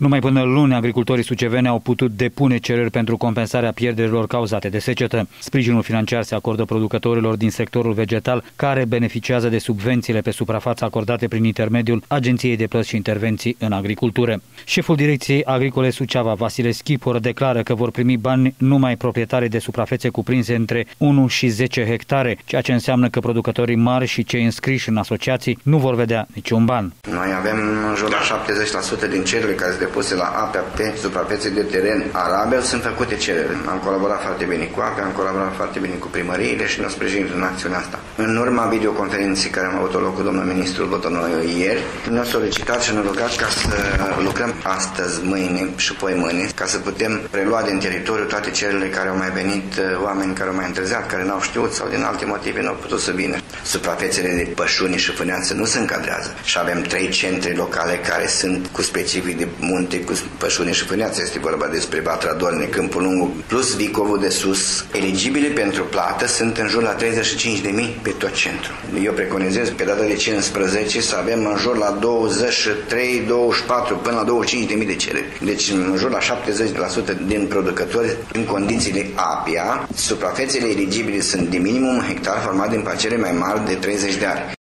Numai până luni, agricultorii suceveni au putut depune cereri pentru compensarea pierderilor cauzate de secetă. Sprijinul financiar se acordă producătorilor din sectorul vegetal care beneficiază de subvențiile pe suprafață acordate prin intermediul Agenției de Plăți și Intervenții în Agricultură. Șeful Direcției Agricole Suceava, Vasile Schipor, declară că vor primi bani numai proprietarii de suprafețe cuprinse între 1 și 10 hectare, ceea ce înseamnă că producătorii mari și cei înscriși în asociații nu vor vedea niciun ban. Noi avem în jur la 70% din cererile care se depuse la APEA pe suprafețe de teren arabe sunt făcute cereri. Am colaborat foarte bine cu APEA, am colaborat foarte bine cu primăriile și ne-au sprijinit în acțiunea asta. În urma videoconferinței care am avut loc cu domnul ministru Botănoiu ieri, ne-au solicitat și ne-au rugat ca să lucrăm astăzi, mâine și poi mâine, ca să putem prelua din teritoriu toate cererile care au mai venit, oameni care au mai întârziat, care n-au știut sau din alte motive n-au putut să vină. Suprafețele de pășuni și fâneață nu se încadrează și avem trei centre locale care sunt cu specific de munte, cu pășune și fâneață. Este vorba despre Batra Dorne, Câmpul Lungu, plus Vicovul de sus. Eligibile pentru plată sunt în jur la 35.000 pe tot centru. Eu preconizez pe data de 15 să avem în jur la 23, 24 până la 25.000 de cereri. Deci în jur la 70% din producători în condițiile APIA, suprafețele eligibile sunt de minimum un hectar format din parcele mai mari de 30 de ani.